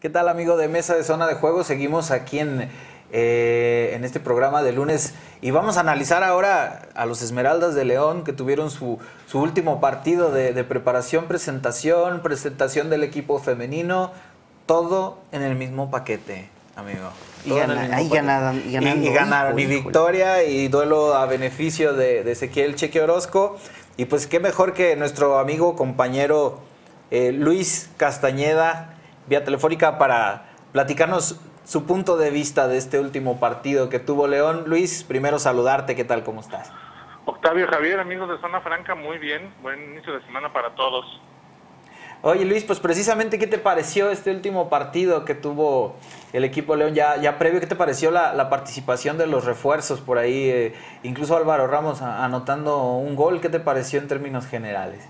¿Qué tal amigo de Mesa de Zona de Juego? Seguimos aquí en, eh, en este programa de lunes y vamos a analizar ahora a los Esmeraldas de León que tuvieron su, su último partido de, preparación, presentación, presentación del equipo femenino, todo en el mismo paquete, amigo. Y, ganaron, y, ganaron. Y, victoria y duelo a beneficio de, de Ezequiel Cheque Orozco. Y pues qué mejor que nuestro amigo, compañero eh, Luis Castañeda, vía telefónica, para platicarnos su punto de vista de este último partido que tuvo León. Luis, primero saludarte, ¿qué tal? ¿Cómo estás? Octavio Javier, amigos de Zona Franca, muy bien. Buen inicio de semana para todos. Oye Luis, pues precisamente, ¿qué te pareció este último partido que tuvo el equipo León? Ya, ya previo, ¿qué te pareció la, participación de los refuerzos por ahí? Eh, incluso Álvaro Ramos anotando un gol, ¿qué te pareció en términos generales?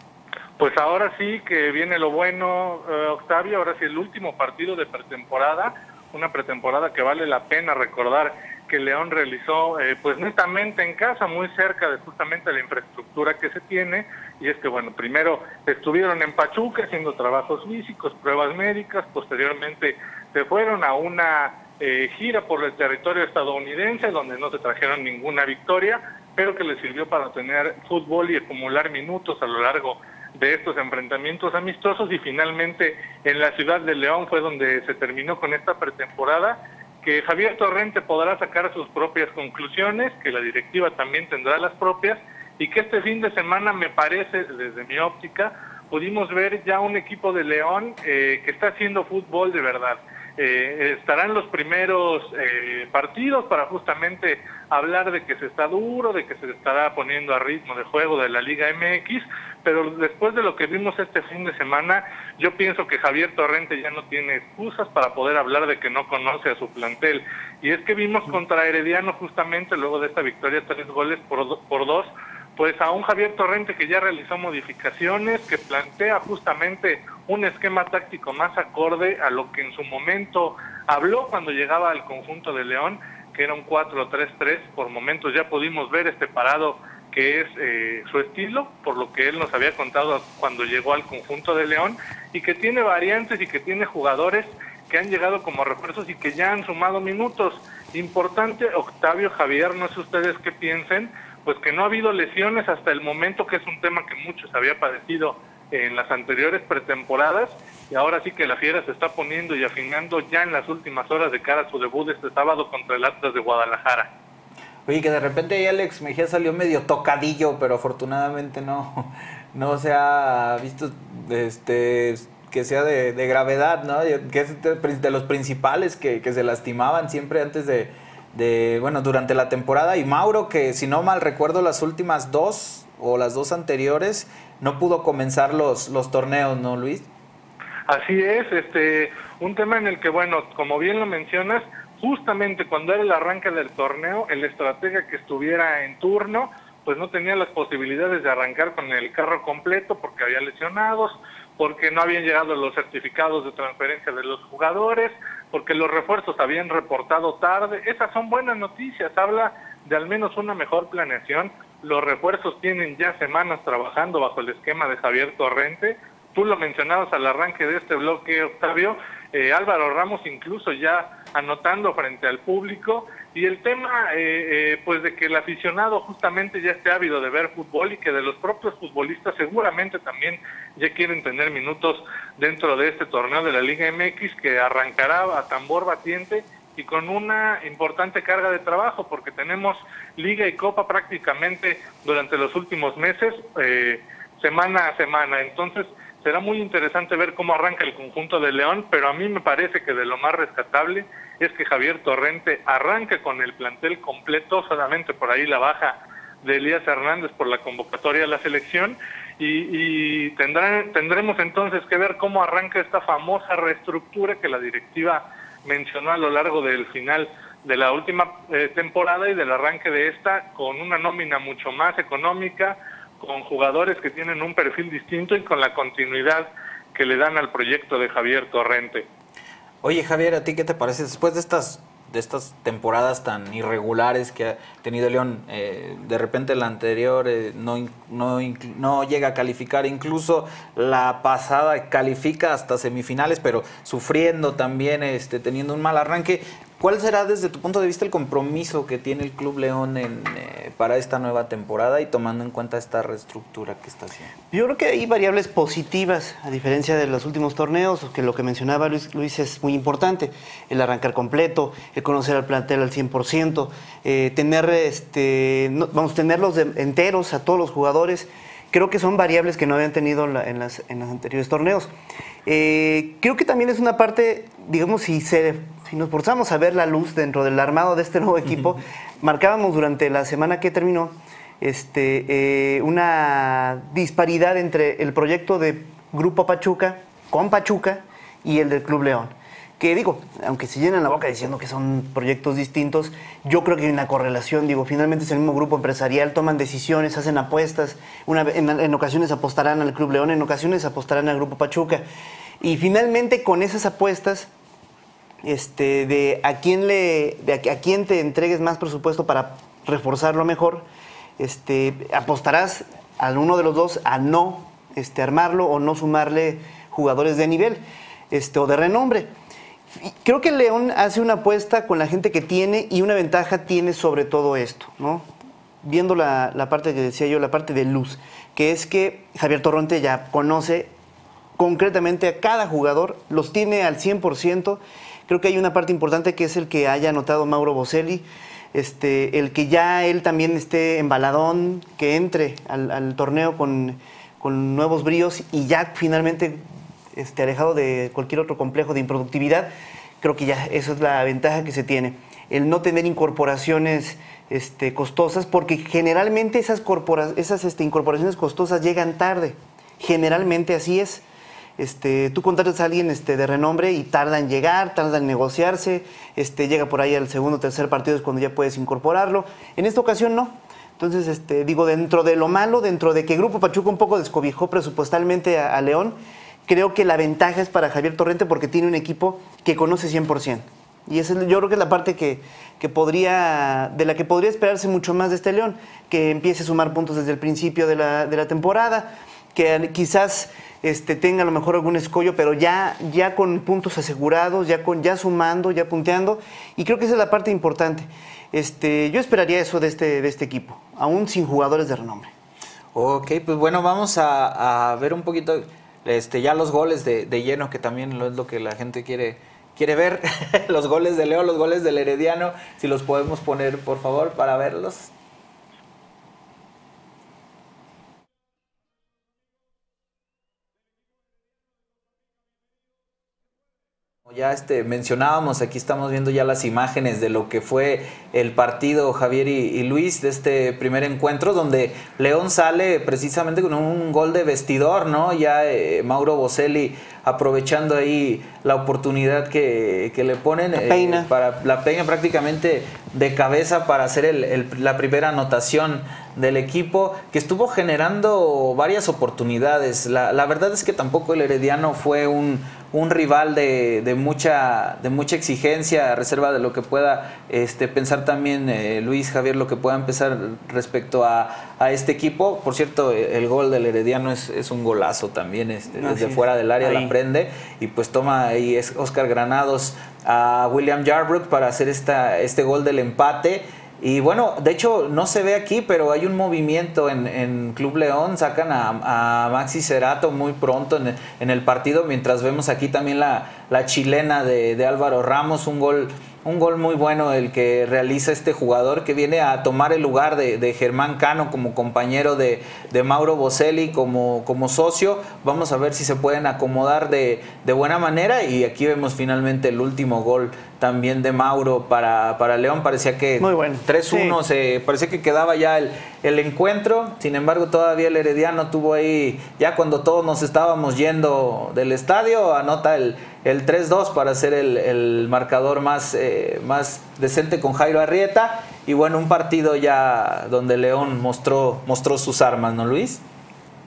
Pues ahora sí que viene lo bueno, eh, Octavio, ahora sí el último partido de pretemporada, una pretemporada que vale la pena recordar que León realizó eh, pues netamente en casa, muy cerca de justamente la infraestructura que se tiene, y es que bueno, primero estuvieron en Pachuca haciendo trabajos físicos, pruebas médicas, posteriormente se fueron a una eh, gira por el territorio estadounidense donde no se trajeron ninguna victoria, pero que les sirvió para tener fútbol y acumular minutos a lo largo de estos enfrentamientos amistosos y finalmente en la ciudad de León fue donde se terminó con esta pretemporada que Javier Torrente podrá sacar sus propias conclusiones, que la directiva también tendrá las propias y que este fin de semana me parece, desde mi óptica, pudimos ver ya un equipo de León eh, que está haciendo fútbol de verdad. Eh, estarán los primeros eh, partidos para justamente hablar de que se está duro, de que se estará poniendo a ritmo de juego de la Liga MX, pero después de lo que vimos este fin de semana, yo pienso que Javier Torrente ya no tiene excusas para poder hablar de que no conoce a su plantel. Y es que vimos contra Herediano justamente luego de esta victoria tres goles por, por dos, pues a un Javier Torrente que ya realizó modificaciones, que plantea justamente un esquema táctico más acorde a lo que en su momento habló cuando llegaba al conjunto de León, que era un 4-3-3, por momentos ya pudimos ver este parado que es eh, su estilo, por lo que él nos había contado cuando llegó al conjunto de León, y que tiene variantes y que tiene jugadores que han llegado como refuerzos y que ya han sumado minutos. Importante, Octavio Javier, no sé ustedes qué piensen, pues que no ha habido lesiones hasta el momento, que es un tema que muchos había padecido en las anteriores pretemporadas, y ahora sí que la fiera se está poniendo y afinando ya en las últimas horas de cara a su debut este sábado contra el Atlas de Guadalajara. Oye, que de repente Alex Mejía salió medio tocadillo, pero afortunadamente no, no se ha visto este que sea de, gravedad, ¿no? Que es de, los principales que, que se lastimaban siempre antes de, de, bueno, durante la temporada. Y Mauro, que si no mal recuerdo, las últimas dos o las dos anteriores no pudo comenzar los, los torneos, ¿no, Luis? Así es, este, un tema en el que, bueno, como bien lo mencionas, justamente cuando era el arranque del torneo, el estratega que estuviera en turno, pues no tenía las posibilidades de arrancar con el carro completo porque había lesionados, porque no habían llegado los certificados de transferencia de los jugadores, porque los refuerzos habían reportado tarde. Esas son buenas noticias, habla de al menos una mejor planeación. Los refuerzos tienen ya semanas trabajando bajo el esquema de Javier Torrente. Tú lo mencionabas al arranque de este bloque, Octavio, eh, Álvaro Ramos incluso ya anotando frente al público y el tema eh, eh, pues de que el aficionado justamente ya esté ávido de ver fútbol y que de los propios futbolistas seguramente también ya quieren tener minutos dentro de este torneo de la Liga MX que arrancará a tambor batiente y con una importante carga de trabajo porque tenemos liga y copa prácticamente durante los últimos meses semana a semana. Entonces será muy interesante ver cómo arranca el conjunto de León, pero a mí me parece que de lo más rescatable es que Javier Torrente arranque con el plantel completo, solamente por ahí la baja de Elías Hernández por la convocatoria de la selección y, tendremos entonces que ver cómo arranca esta famosa reestructura que la directiva mencionó a lo largo del final de la última eh, temporada y del arranque de esta con una nómina mucho más económica, con jugadores que tienen un perfil distinto y con la continuidad que le dan al proyecto de Javier Torrente. Oye Javier, ¿a ti qué te parece después de estas de estas temporadas tan irregulares que ha tenido León. Eh, de repente la anterior eh, no, no, no, llega a calificar, incluso la pasada califica hasta semifinales, pero sufriendo también, este, teniendo un mal arranque. ¿Cuál será desde tu punto de vista el compromiso que tiene el Club León en, eh, para esta nueva temporada y tomando en cuenta esta reestructura que está haciendo? Yo creo que hay variables positivas, a diferencia de los últimos torneos, que lo que mencionaba Luis, Luis es muy importante, el arrancar completo, el conocer al plantel al 100%, eh, tener, este, vamos, tenerlos enteros a todos los jugadores. Creo que son variables que no habían tenido en, las, en los anteriores torneos. Eh, creo que también es una parte, digamos, si se si nos forzamos a ver la luz dentro del armado de este nuevo equipo, marcábamos durante la semana que terminó este, eh, una disparidad entre el proyecto de Grupo Pachuca con Pachuca y el del Club León. Que digo, aunque se llenan la boca diciendo que son proyectos distintos, yo creo que hay una correlación. Digo, finalmente es el mismo grupo empresarial, toman decisiones, hacen apuestas. Una, en, en ocasiones apostarán al Club León, en ocasiones apostarán al Grupo Pachuca. Y finalmente con esas apuestas este, de a quién le, de a, quién te entregues más presupuesto para reforzarlo mejor, este, apostarás al uno de los dos a no este, armarlo o no sumarle jugadores de nivel este, o de renombre. Creo que León hace una apuesta con la gente que tiene y una ventaja tiene sobre todo esto, ¿no? Viendo la, la parte que decía yo, la parte de luz, que es que Javier Torronte ya conoce concretamente a cada jugador, los tiene al 100% Creo que hay una parte importante que es el que haya anotado Mauro Boselli, este, el que ya él también esté embaladón, que entre al, torneo con, nuevos bríos y ya finalmente este, alejado de cualquier otro complejo de improductividad. Creo que ya eso es la ventaja que se tiene. El no tener incorporaciones este, costosas, porque generalmente esas, este, incorporaciones costosas llegan tarde. Generalmente así es. Este, tú contratas a alguien este, de renombre y tarda en llegar, tarda en negociarse, este, llega por ahí al segundo o tercer partido es cuando ya puedes incorporarlo. En esta ocasión no. Entonces, este, digo, dentro de lo malo, dentro de que Grupo Pachuca un poco descobijó presupuestalmente a, León, creo que la ventaja es para Javier Torrente porque tiene un equipo que conoce 100%. Y esa yo creo que es la parte que, podría, de la que podría esperarse mucho más de este León, que empiece a sumar puntos desde el principio de la, de la temporada, que quizás este, tenga a lo mejor algún escollo, pero ya, ya con puntos asegurados, ya, con, ya sumando, ya punteando. Y creo que esa es la parte importante. Este, yo esperaría eso de este, de este equipo, aún sin jugadores de renombre. Ok, pues bueno, vamos a, ver un poquito este, ya los goles de, de, lleno, que también es lo que la gente quiere, quiere ver. los goles de Leo, los goles del Herediano, si los podemos poner, por favor, para verlos. Ya este, mencionábamos, aquí estamos viendo ya las imágenes de lo que fue el partido Javier y, Luis de este primer encuentro, donde León sale precisamente con un gol de vestidor, ¿no? Ya eh, Mauro Boselli aprovechando ahí la oportunidad que, le ponen eh, para la peña prácticamente de cabeza para hacer la primera anotación del equipo que estuvo generando varias oportunidades. La, la verdad es que tampoco el Herediano fue un un rival de, de, mucha, de mucha exigencia, a reserva de lo que pueda este, pensar también eh, Luis Javier, lo que pueda empezar respecto a, a, este equipo. Por cierto, el gol del Herediano es, es un golazo también, este, desde fuera del área la prende y pues toma ahí Oscar Granados a William Yarbrough para hacer esta, este gol del empate. Y bueno, de hecho no se ve aquí, pero hay un movimiento en, Club León, sacan a, Maxi Cerato muy pronto en, el partido, mientras vemos aquí también la, la chilena de, de Álvaro Ramos, un gol un gol muy bueno el que realiza este jugador que viene a tomar el lugar de, Germán Cano como compañero de, Mauro Boselli como, como socio. Vamos a ver si se pueden acomodar de, buena manera y aquí vemos finalmente el último gol también de Mauro para, para León. Parecía que 3-1, se parecía que quedaba ya el, el encuentro. Sin embargo, todavía el Herediano tuvo ahí, ya cuando todos nos estábamos yendo del estadio, anota el el 3-2 para ser el, marcador más, eh, más decente con Jairo Arrieta. Y bueno, un partido ya donde León mostró, mostró sus armas, ¿no, Luis?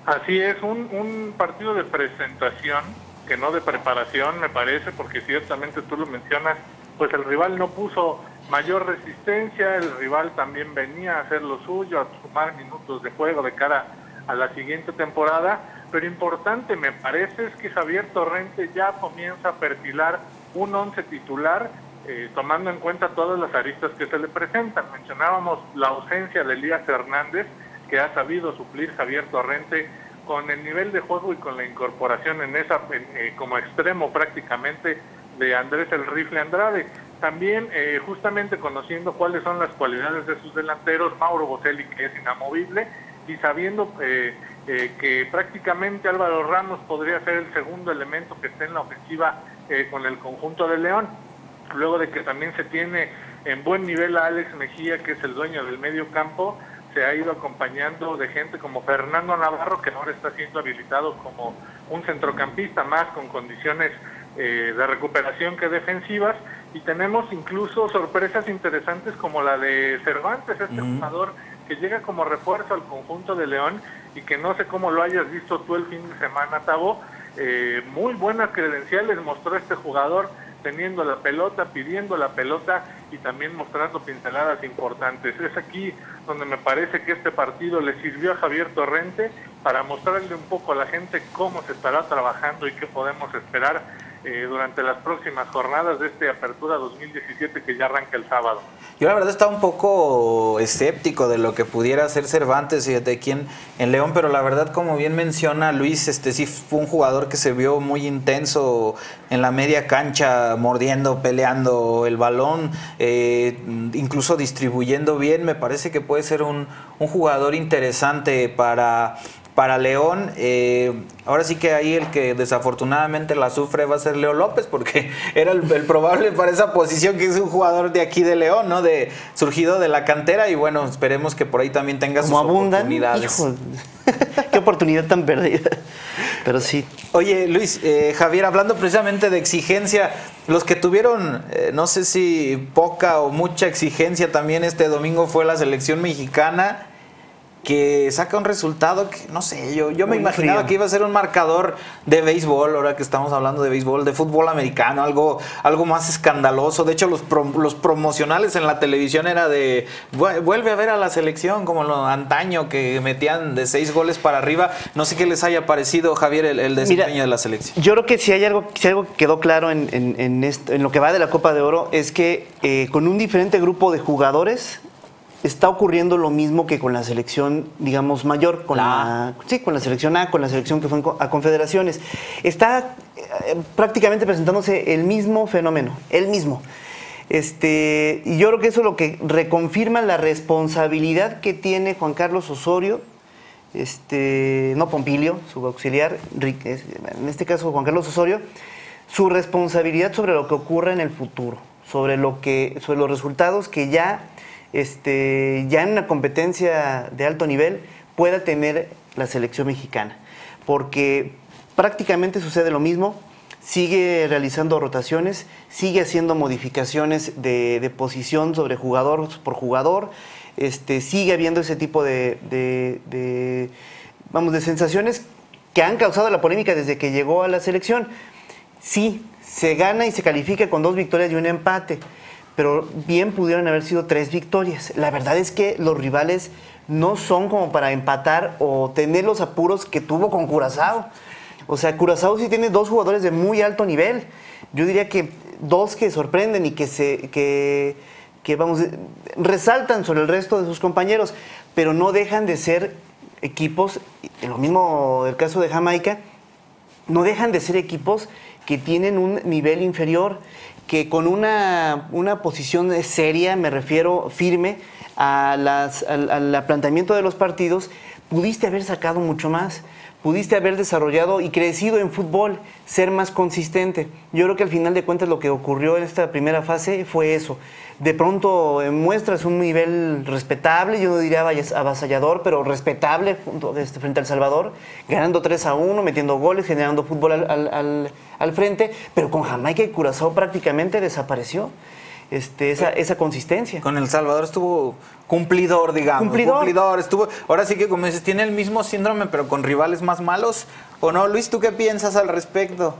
Así es, un, un partido de presentación, que no de preparación, me parece, porque ciertamente tú lo mencionas, pues el rival no puso mayor resistencia, el rival también venía a hacer lo suyo, a sumar minutos de juego de cara a la siguiente temporada, pero importante me parece es que Javier Torrente ya comienza a perfilar un once titular eh, tomando en cuenta todas las aristas que se le presentan. Mencionábamos la ausencia de Elías Hernández, que ha sabido suplir Javier Torrente con el nivel de juego y con la incorporación en esa eh, como extremo prácticamente de Andrés el Rifle Andrade. También eh, justamente conociendo cuáles son las cualidades de sus delanteros, Mauro Boselli que es inamovible y sabiendo eh, que prácticamente Álvaro Ramos podría ser el segundo elemento que esté en la ofensiva con el conjunto de León. Luego de que también se tiene en buen nivel a Alex Mejía, que es el dueño del medio campo, se ha ido acompañando de gente como Fernando Navarro, que ahora está siendo habilitado como un centrocampista más con condiciones eh, de recuperación que defensivas. Y tenemos incluso sorpresas interesantes como la de Cervantes, este jugador que llega como refuerzo al conjunto de León y que no sé cómo lo hayas visto tú el fin de semana, Tabo. Eh, muy buenas credenciales mostró este jugador teniendo la pelota, pidiendo la pelota y también mostrando pinceladas importantes. Es aquí donde me parece que este partido le sirvió a Javier Torrente para mostrarle un poco a la gente cómo se estará trabajando y qué podemos esperar eh, durante las próximas jornadas de esta Apertura 2017 que ya arranca el sábado. Yo la verdad estaba un poco escéptico de lo que pudiera hacer Cervantes y de quién en León, pero la verdad como bien menciona Luis, este sí fue un jugador que se vio muy intenso en la media cancha, mordiendo, peleando el balón, eh, incluso distribuyendo bien. Me parece que puede ser un jugador interesante para para León, eh, ahora sí que ahí el que desafortunadamente la sufre va a ser Leo López, porque era el, probable para esa posición, que es un jugador de aquí de León, ¿no? De, surgido de la cantera, y bueno, esperemos que por ahí también tenga sus oportunidades. Qué oportunidad tan perdida. Pero sí. Oye, Luis, eh, Javier, hablando precisamente de exigencia, los que tuvieron, eh, no sé si poca o mucha exigencia también este domingo fue la selección mexicana que saca un resultado que, no sé, yo, yo me imaginaba que iba a ser un marcador de béisbol, ahora que estamos hablando de béisbol, de fútbol americano, algo, algo más escandaloso. De hecho, los, los promocionales en la televisión era de, vuelve a ver a la selección, como lo antaño, que metían de seis goles para arriba. No sé qué les haya parecido, Javier, el, desempeño de la selección. Yo creo que si hay algo, si algo quedó claro en, en, en, lo que va de la Copa de Oro, es que eh, con un diferente grupo de jugadores, está ocurriendo lo mismo que con la selección, digamos, mayor, con la, sí, con la selección A, con la selección que fue a confederaciones. Está eh, prácticamente presentándose el mismo fenómeno, el mismo. Este, y yo creo que eso es lo que reconfirma la responsabilidad que tiene Juan Carlos Osorio, este, no Pompilio, su auxiliar, en este caso Juan Carlos Osorio, su responsabilidad sobre lo que ocurre en el futuro, sobre, lo que, sobre los resultados que ya este, ya en una competencia de alto nivel pueda tener la selección mexicana. Porque prácticamente sucede lo mismo, sigue realizando rotaciones, sigue haciendo modificaciones de, posición sobre jugador por jugador, este, sigue habiendo ese tipo de, vamos, de sensaciones que han causado la polémica desde que llegó a la selección. Sí, se gana y se califica con dos victorias y un empate pero bien pudieron haber sido tres victorias. La verdad es que los rivales no son como para empatar o tener los apuros que tuvo con Curazao. O sea, Curazao sí tiene dos jugadores de muy alto nivel. Yo diría que dos que sorprenden y que se que, que vamos resaltan sobre el resto de sus compañeros, pero no dejan de ser equipos, lo mismo el caso de Jamaica, no dejan de ser equipos que tienen un nivel inferior que con una, posición seria, me refiero firme, a las, al, planteamiento de los partidos, pudiste haber sacado mucho más pudiste haber desarrollado y crecido en fútbol, ser más consistente. Yo creo que al final de cuentas lo que ocurrió en esta primera fase fue eso. De pronto muestras un nivel respetable, yo no diría avasallador, pero respetable este, frente al Salvador, ganando 3 a 1, metiendo goles, generando fútbol al, al frente, pero con Jamaica y Curazao prácticamente desapareció este, esa, esa consistencia. Con El Salvador estuvo cumplidor, digamos. Cumplidor. Estuvo, ahora sí que como dices, tiene el mismo síndrome, pero con rivales más malos. ¿O no, Luis? ¿Tú qué piensas al respecto?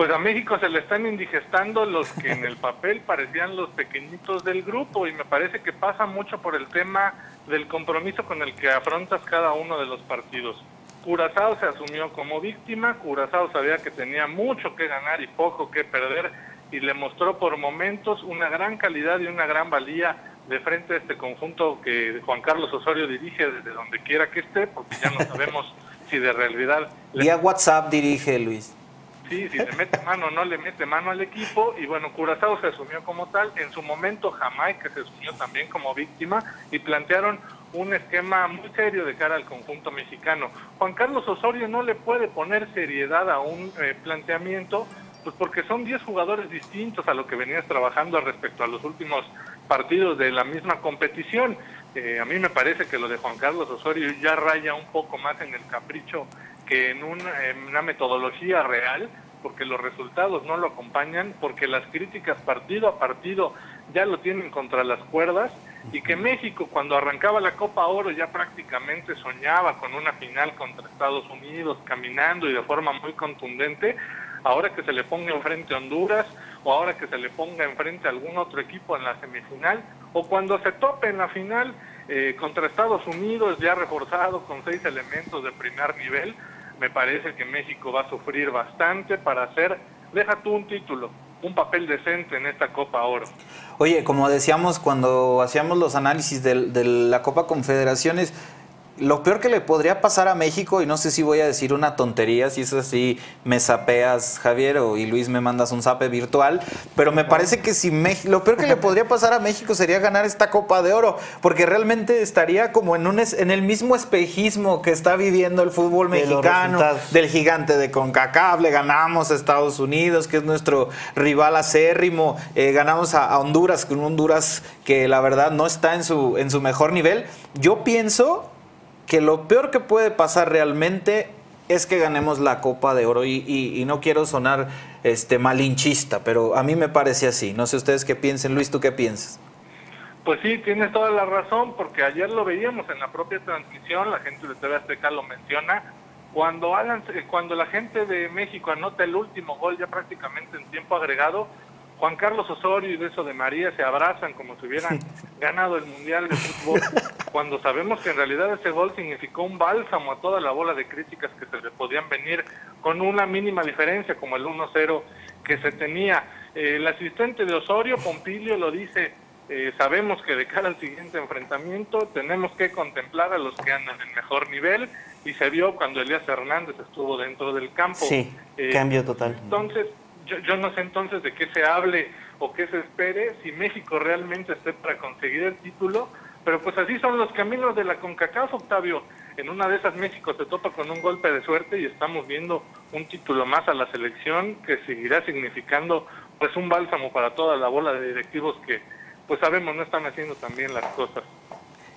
Pues a México se le están indigestando los que en el papel parecían los pequeñitos del grupo y me parece que pasa mucho por el tema del compromiso con el que afrontas cada uno de los partidos. Curazao se asumió como víctima, Curazao sabía que tenía mucho que ganar y poco que perder y le mostró por momentos una gran calidad y una gran valía de frente a este conjunto que Juan Carlos Osorio dirige desde donde quiera que esté, porque ya no sabemos si de realidad... Vía WhatsApp dirige Luis. Sí, si le mete mano no le mete mano al equipo. Y bueno, Curazao se asumió como tal. En su momento Jamaica se asumió también como víctima y plantearon un esquema muy serio de cara al conjunto mexicano. Juan Carlos Osorio no le puede poner seriedad a un eh, planteamiento, pues porque son 10 jugadores distintos a lo que venías trabajando respecto a los últimos partidos de la misma competición. Eh, a mí me parece que lo de Juan Carlos Osorio ya raya un poco más en el capricho que en una, metodología real, porque los resultados no lo acompañan, porque las críticas partido a partido ya lo tienen contra las cuerdas y que México cuando arrancaba la Copa Oro ya prácticamente soñaba con una final contra Estados Unidos caminando y de forma muy contundente, ahora que se le ponga enfrente a Honduras o ahora que se le ponga enfrente a algún otro equipo en la semifinal o cuando se tope en la final eh, contra Estados Unidos ya reforzado con seis elementos de primer nivel, me parece que México va a sufrir bastante para hacer, deja tú un título, un papel decente en esta Copa Oro. Oye, como decíamos cuando hacíamos los análisis de, de la Copa Confederaciones, lo peor que le podría pasar a México, y no sé si voy a decir una tontería, si es así, me sapeas, Javier, o, y Luis me mandas un sape virtual, pero me parece que si México, lo peor que le podría pasar a México sería ganar esta Copa de Oro, porque realmente estaría como en, un, en el mismo espejismo que está viviendo el fútbol mexicano, del gigante de CONCACAF, le ganamos a Estados Unidos, que es nuestro rival acérrimo, eh, ganamos a, a Honduras, con Honduras que la verdad no está en su, en su mejor nivel. Yo pienso que lo peor que puede pasar realmente es que ganemos la Copa de Oro y, no quiero sonar este malinchista, pero a mí me parece así. No sé ustedes qué piensen. Luis, ¿tú qué piensas? Pues sí, tienes toda la razón, porque ayer lo veíamos en la propia transmisión, la gente de TV Azteca lo menciona, cuando, cuando la gente de México anota el último gol ya prácticamente en tiempo agregado, Juan Carlos Osorio y Beso de María se abrazan como si hubieran ganado el Mundial de Fútbol, cuando sabemos que en realidad ese gol significó un bálsamo a toda la bola de críticas que se le podían venir con una mínima diferencia como el 1-0 que se tenía. Eh, el asistente de Osorio, Pompilio, lo dice, eh, sabemos que de cara al siguiente enfrentamiento tenemos que contemplar a los que andan en mejor nivel y se vio cuando Elías Hernández estuvo dentro del campo. Sí, eh, cambio total. Entonces, yo, no sé entonces de qué se hable o qué se espere si México realmente esté para conseguir el título, pero pues así son los caminos de la CONCACAF, Octavio. En una de esas México se topa con un golpe de suerte y estamos viendo un título más a la selección que seguirá significando pues un bálsamo para toda la bola de directivos que pues sabemos no están haciendo también las cosas.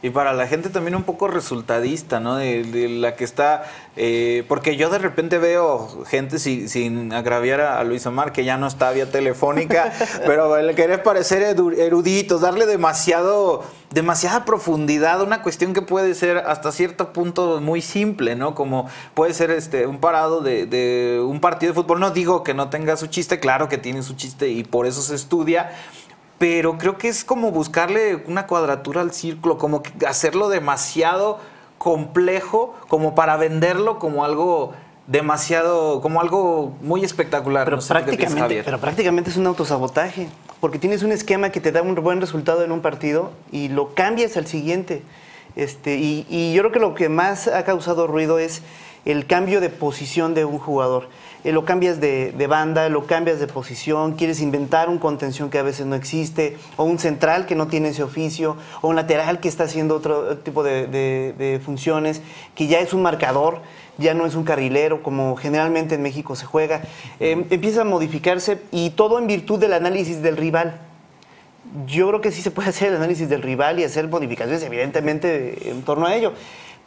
Y para la gente también un poco resultadista, ¿no? De, la que está... Eh, porque yo de repente veo gente sin, agraviar a, Luis Omar, que ya no está vía telefónica, pero le querer parecer erudito, darle demasiado, demasiada profundidad a una cuestión que puede ser hasta cierto punto muy simple, ¿no? Como puede ser este un parado de, de un partido de fútbol. No digo que no tenga su chiste, claro que tiene su chiste y por eso se estudia pero creo que es como buscarle una cuadratura al círculo, como hacerlo demasiado complejo como para venderlo como algo demasiado, como algo muy espectacular. Pero, prácticamente, pero prácticamente es un autosabotaje, porque tienes un esquema que te da un buen resultado en un partido y lo cambias al siguiente. Este, y, y yo creo que lo que más ha causado ruido es el cambio de posición de un jugador. Eh, lo cambias de, banda, lo cambias de posición, quieres inventar un contención que a veces no existe, o un central que no tiene ese oficio, o un lateral que está haciendo otro tipo de, funciones, que ya es un marcador, ya no es un carrilero como generalmente en México se juega. Em, empieza a modificarse y todo en virtud del análisis del rival. Yo creo que sí se puede hacer el análisis del rival y hacer modificaciones, evidentemente, en torno a ello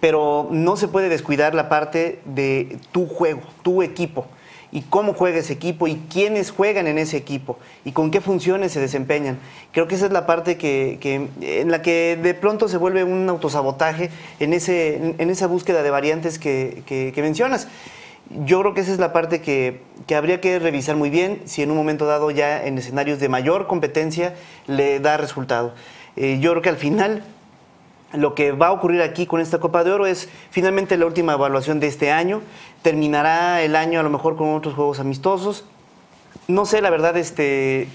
pero no se puede descuidar la parte de tu juego, tu equipo y cómo juega ese equipo y quiénes juegan en ese equipo y con qué funciones se desempeñan. Creo que esa es la parte que, en la que de pronto se vuelve un autosabotaje en, ese, en esa búsqueda de variantes que, mencionas. Yo creo que esa es la parte que, que, habría que revisar muy bien si en un momento dado ya en escenarios de mayor competencia le da resultado. Eh, yo creo que al final lo que va a ocurrir aquí con esta Copa de Oro es finalmente la última evaluación de este año. Terminará el año a lo mejor con otros juegos amistosos. No sé, la verdad, este,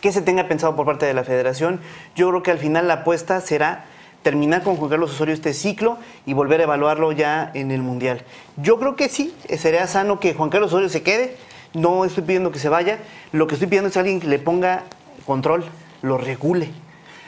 qué se tenga pensado por parte de la federación. Yo creo que al final la apuesta será terminar con Juan Carlos Osorio este ciclo y volver a evaluarlo ya en el Mundial. Yo creo que sí, sería sano que Juan Carlos Osorio se quede. No estoy pidiendo que se vaya. Lo que estoy pidiendo es alguien que le ponga control, lo regule.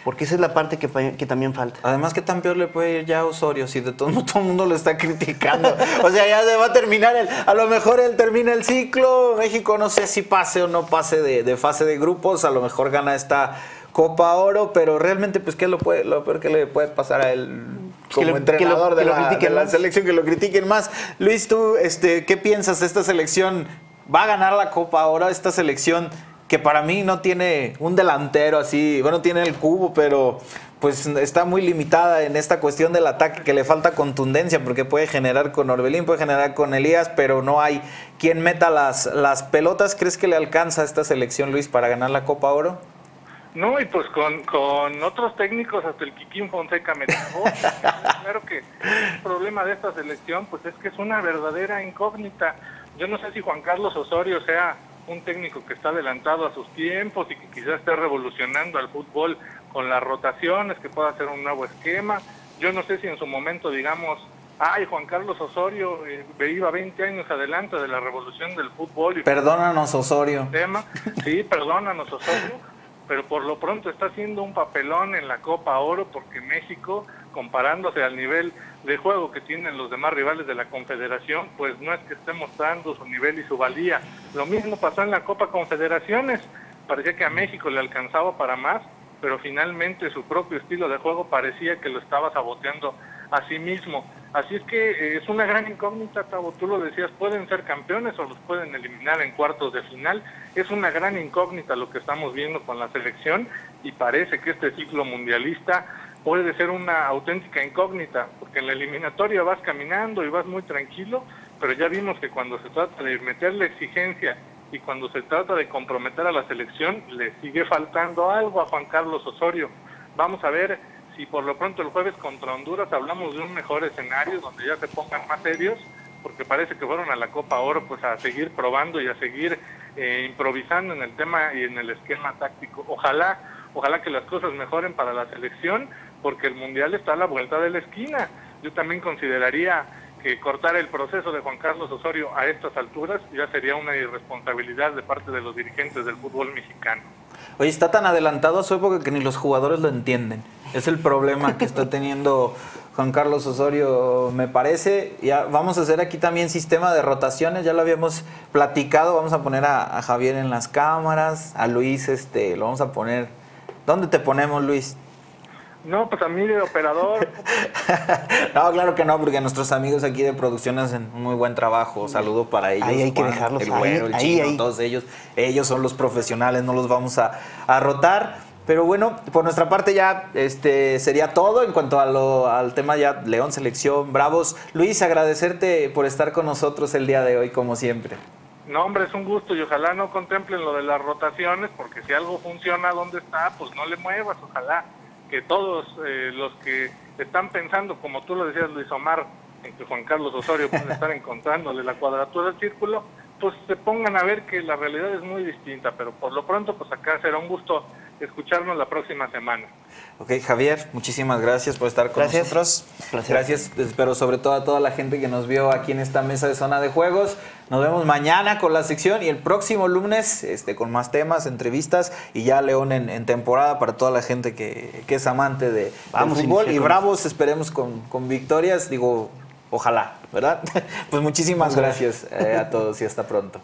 Porque esa es la parte que, que, también falta. Además, ¿qué tan peor le puede ir ya a Osorio si de todo, todo el mundo lo está criticando? o sea, ya se va a terminar, el, a lo mejor él termina el ciclo, México no sé si pase o no pase de, de fase de grupos, a lo mejor gana esta Copa Oro, pero realmente, pues, ¿qué es lo, puede, lo peor que le puede pasar a él como entrenador de, la, selección? Que lo critiquen más. Luis, tú, este, ¿qué piensas esta selección? ¿Va a ganar la Copa Oro esta selección? Que para mí no tiene un delantero así, bueno, tiene el cubo, pero pues está muy limitada en esta cuestión del ataque, que le falta contundencia, porque puede generar con Orbelín, puede generar con Elías, pero no hay quien meta las, las pelotas. ¿Crees que le alcanza a esta selección, Luis, para ganar la Copa Oro? No, y pues con, con otros técnicos, hasta el Kikín Fonseca me dijo, claro que el problema de esta selección pues es que es una verdadera incógnita. Yo no sé si Juan Carlos Osorio sea un técnico que está adelantado a sus tiempos y que quizás esté revolucionando al fútbol con las rotaciones, que pueda hacer un nuevo esquema. Yo no sé si en su momento digamos, ay, Juan Carlos Osorio eh, iba 20 años adelante de la revolución del fútbol. Y perdónanos Osorio. Tema. Sí, perdónanos Osorio pero por lo pronto está haciendo un papelón en la Copa Oro porque México, comparándose al nivel de juego que tienen los demás rivales de la Confederación, pues no es que esté mostrando su nivel y su valía. Lo mismo pasó en la Copa Confederaciones, parecía que a México le alcanzaba para más, pero finalmente su propio estilo de juego parecía que lo estaba saboteando a sí mismo. Así es que eh, es una gran incógnita, Tavo, tú lo decías, pueden ser campeones o los pueden eliminar en cuartos de final. Es una gran incógnita lo que estamos viendo con la selección y parece que este ciclo mundialista puede ser una auténtica incógnita, porque en la eliminatoria vas caminando y vas muy tranquilo, pero ya vimos que cuando se trata de meterle exigencia y cuando se trata de comprometer a la selección, le sigue faltando algo a Juan Carlos Osorio. Vamos a ver y por lo pronto el jueves contra Honduras hablamos de un mejor escenario donde ya se pongan más serios, porque parece que fueron a la Copa Oro pues a seguir probando y a seguir eh, improvisando en el tema y en el esquema táctico. Ojalá, ojalá que las cosas mejoren para la selección, porque el Mundial está a la vuelta de la esquina. Yo también consideraría que cortar el proceso de Juan Carlos Osorio a estas alturas ya sería una irresponsabilidad de parte de los dirigentes del fútbol mexicano. Oye, está tan adelantado a su época que ni los jugadores lo entienden. Es el problema que está teniendo Juan Carlos Osorio, me parece. Ya vamos a hacer aquí también sistema de rotaciones, ya lo habíamos platicado. Vamos a poner a, Javier en las cámaras, a Luis, este, lo vamos a poner. ¿Dónde te ponemos, Luis? No, pues a mí de operador. no, claro que no, porque nuestros amigos aquí de producción hacen un muy buen trabajo. Saludo para ellos. Ahí hay que dejarlos. El güero, el chino, todos ellos. Ellos son los profesionales, no los vamos a, a rotar. Pero bueno, por nuestra parte ya este, sería todo en cuanto a lo, al tema ya León Selección, Bravos. Luis, agradecerte por estar con nosotros el día de hoy, como siempre. No, hombre, es un gusto y ojalá no contemplen lo de las rotaciones, porque si algo funciona donde está, pues no le muevas, ojalá que todos eh, los que están pensando, como tú lo decías Luis Omar, en que Juan Carlos Osorio puede estar encontrándole la cuadratura del círculo, pues se pongan a ver que la realidad es muy distinta, pero por lo pronto, pues acá será un gusto escucharnos la próxima semana. Ok, Javier, muchísimas gracias por estar con nosotros. Gracias. Gracias, pero sobre todo a toda la gente que nos vio aquí en esta mesa de zona de juegos. Nos vemos mañana con la sección y el próximo lunes este, con más temas, entrevistas y ya León en, temporada para toda la gente que, es amante de, Vamos fútbol. Y bravos, esperemos con, con victorias. Digo, Ojalá, ¿verdad? Pues muchísimas gracias eh, a todos y hasta pronto.